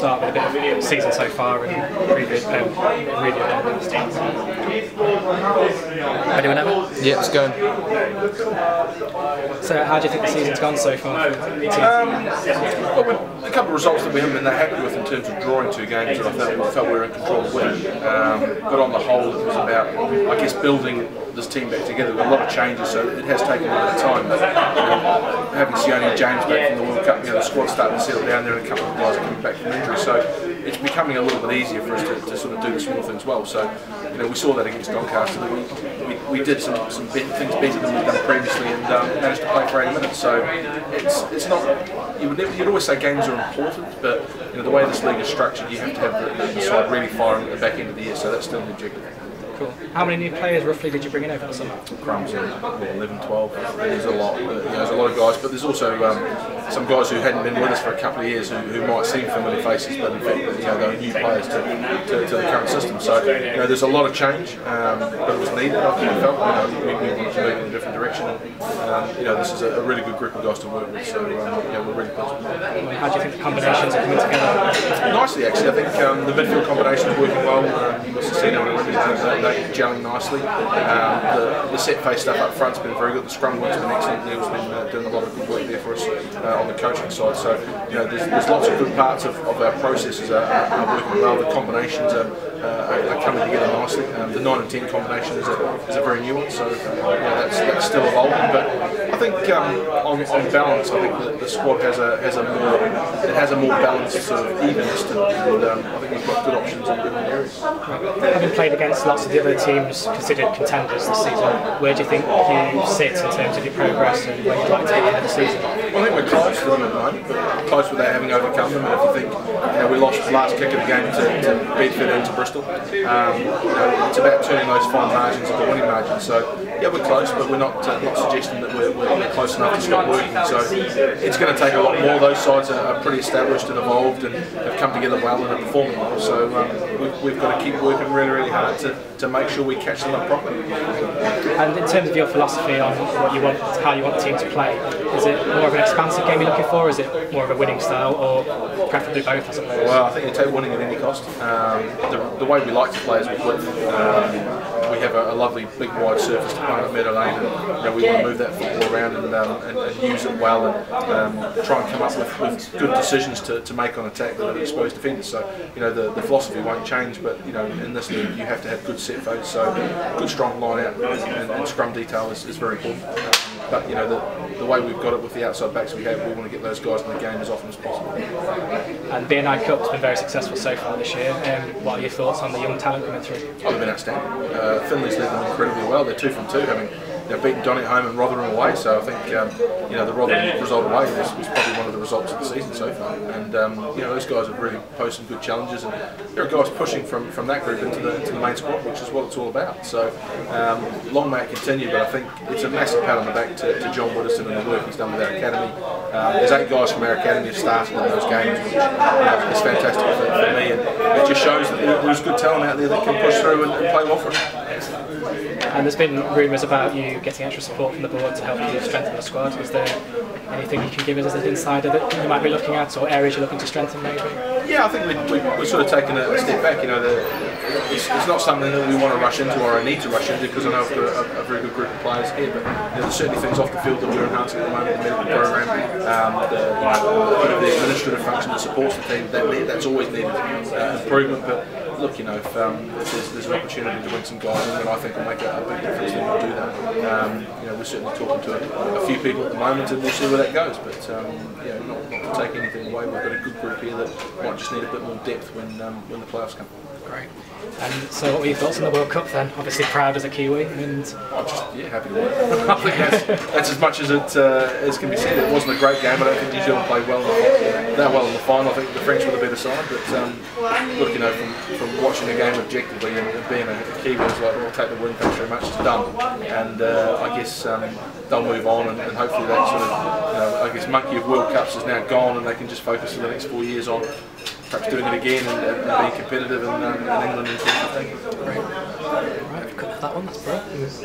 start with a bit of season so far and previous um, review of the teams. Ready whenever? Yeah, it's going. So, how do you think the season's gone so far? For the team? Um, well, a couple of results that we haven't been that happy with in terms of drawing two games that I felt, we felt we were in control of winning. Um, but on the whole, it was about, I guess, building this team back together. We've a lot of changes, so it has taken a bit of time. But, you know, having Sione and James back from the World Cup, you know, the squad's starting to settle down there, and a couple of guys are coming back from injury. So it's becoming a little bit easier for us to, to sort of do the small things well. So, you know, we saw that against Doncaster. We, we, we did some, some things better than we've done previously, and um, managed to play for 80 minutes. So it's it's not. You would never, you'd always say games are important, but you know the way this league is structured, you have to have the, the side really firing at the back end of the year. So that's still the objective. Cool. How many new players roughly did you bring in over the summer? Crumbs in what, 11, 12. There's a lot. You know, there's a lot of guys, but there's also um, some guys who hadn't been with us for a couple of years who, who might seem familiar faces, but in fact, you know, they're new players to, to, to the current system. So, you know, there's a lot of change, um, but it was needed. I think we felt. You know, we, we wanted to move in a different direction. And, um, you know, this is a, a, really good group of guys to work with. So, um, yeah, we're really pleased. How do you think the combinations are coming together? Nicely, actually. I think um, the midfield combination is working well. Um, Cecino and They're gelling nicely. Um, the, the set piece stuff up front's been very good. The scrum work's been excellent. Neil's been uh, doing a lot of good work there for us uh, on the coaching side. So you know, there's, there's lots of good parts of, of our processes are, are, working well. The combinations are, uh, are coming together nicely. Um, the nine and ten combination is a, is a very new one, so uh, that's, that's still evolving. But I think um, on, on balance, I think the, the squad has a has a more it has a more balanced sort of evenness to it, and um, I think we've got good options in different areas. Having played against lots of the other teams considered contenders this season, where do you think you sit in terms of your progress and where you'd like to be at the season? I think we're close to them at the moment, but close without having overcome them. And if you think, you know, we lost the last kick of the game to, to Bedford and to Bristol, um, you know, it's about turning those fine margins into winning margins. So yeah, we're close, but we're not uh, not suggesting that we're, we're, close enough to stop working. So it's going to take a lot more. Those sides are, are, pretty established and evolved and have come together well and are performing well. So um, we've, we've, got to keep working really, really hard to, to make sure we catch them up properly. And in terms of your philosophy on what you want, how you want the team to play, is it more of an expansive game you're looking for? Is it more of a winning style, or preferably both? I suppose. Well, I think you take winning at any cost. Um, the, the, way we like to play is we width. Um, have a, a, lovely big wide surface to play at Meadow Lane, and you know, we want to move that football around and, um, and, and use it well, and um, try and come up with, with, good decisions to, to make on attack that are exposed defenders. So you know the, the philosophy won't change, but you know in this league you have to have good set votes, so good strong line out and, and scrum detail is, is very important. But you know the, the way we've got it with the outside backs we have, we want to get those guys in the game as often as possible. And the B&I Cup's been very successful so far this year. Um, what are your thoughts on the young talent coming through? Oh, they've been outstanding. Uh, Them incredibly well. They're two from two, having they've beaten Donny home and Rotherham away. So I think um, you know the Rotherham result away was, was, probably one of the results of the season so far. And um, you know those guys have really posed some good challenges, and there are guys pushing from, from that group into the into the main squad, which is what it's all about. So um, long may it continue, but I think it's a massive pat on the back to, to John Widdowson and the work he's done with our academy. Um, there's eight guys from our academy who started in those games, which you know, is fantastic for, for, me, and it just shows that there's good talent out there that can push through and, and play well for us. And there's been rumours about you getting extra support from the board to help you strengthen the squad. Is there anything you can give us as an insider that you might be looking at, or areas you're looking to strengthen maybe? Yeah, I think we, we, we're sort of taking a step back. You know, the, it's, it's, not something that we want to rush into or I need to rush into because I know we've got a, a, very good group of players here. But you know, there's certainly things off the field that we're enhancing at the moment. The medical program, um, the, you know, the administrative function that supports the team, that, that's always needed uh, improvement. But look, you know, if, um, if there's, there's, an opportunity to win some in, then I think will make a, big difference. Then we'll do that. Um, we're certainly talking to a, a, few people at the moment, and we'll see where that goes. But um, yeah, not, not, to take anything away, we've got a good group here that might just need a bit more depth when um, when the playoffs come. Great. And so, what were your thoughts on the World Cup then? Obviously, proud as a Kiwi, and I'm just yeah, happy to win. That's, that's, as much as it uh, as can be said. It wasn't a great game. I don't think New Zealand played well that well in the final. I think the French were the better side. But um, look, you know, from, from watching the game objectively and, and being a, a Kiwi, it's like we'll take the win. Thanks very much. It's done. And uh, I guess um, they'll move on, and, and, hopefully that sort of you know, I guess monkey of World Cups is now gone, and they can just focus for the next four years on perhaps doing it again and, and being competitive in, um, in England in 2015. Right, cut that one, that's.